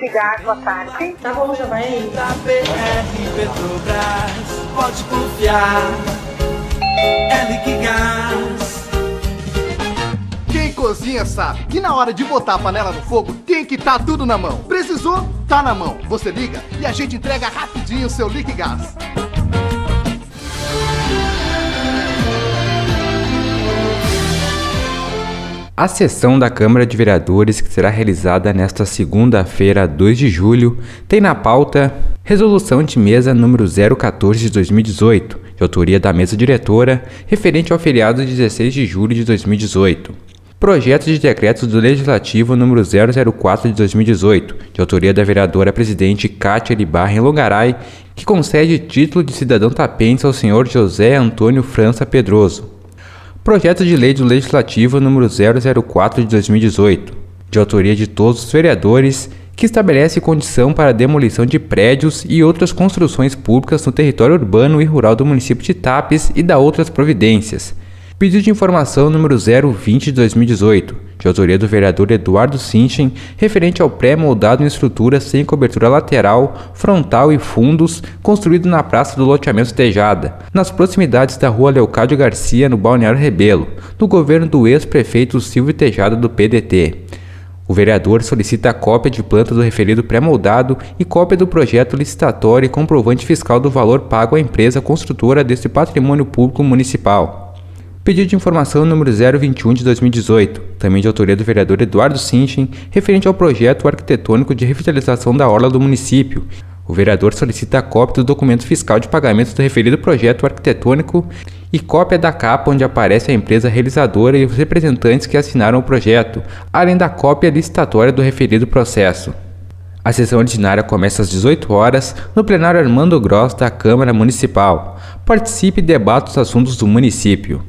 Liquigás, boa tarde. Tá bom, já vai aí. Da BR Petrobras, pode confiar. É Liquigás. Quem cozinha sabe que na hora de botar a panela no fogo tem que estar tudo na mão. Precisou? Tá na mão. Você liga e a gente entrega rapidinho o seu Liquigás. A sessão da Câmara de Vereadores, que será realizada nesta segunda-feira, 2 de julho, tem na pauta Resolução de Mesa número 014 de 2018, de autoria da mesa diretora, referente ao feriado de 16 de julho de 2018. Projeto de decretos do Legislativo número 004 de 2018, de autoria da vereadora presidente Cátia Libarren Longaray, que concede título de cidadão tapense ao senhor José Antônio França Pedroso. Projeto de Lei do Legislativo número 004 de 2018, de autoria de todos os vereadores, que estabelece condição para a demolição de prédios e outras construções públicas no território urbano e rural do município de Tapes e da outras providências. Pedido de informação número 020 de 2018, de autoria do vereador Eduardo Sinchen, referente ao pré-moldado em estrutura sem cobertura lateral, frontal e fundos, construído na Praça do Loteamento Tejada, nas proximidades da Rua Leocádio Garcia, no Balneário Rebelo, no governo do ex-prefeito Silvio Tejada do PDT. O vereador solicita cópia de planta do referido pré-moldado e cópia do projeto licitatório e comprovante fiscal do valor pago à empresa construtora deste patrimônio público municipal. Pedido de informação número 021 de 2018, também de autoria do vereador Eduardo Sinchen, referente ao projeto arquitetônico de revitalização da orla do município. O vereador solicita a cópia do documento fiscal de pagamento do referido projeto arquitetônico e cópia da capa onde aparece a empresa realizadora e os representantes que assinaram o projeto, além da cópia licitatória do referido processo. A sessão ordinária começa às 18 horas no plenário Armando Gross da Câmara Municipal. Participe e debata os assuntos do município.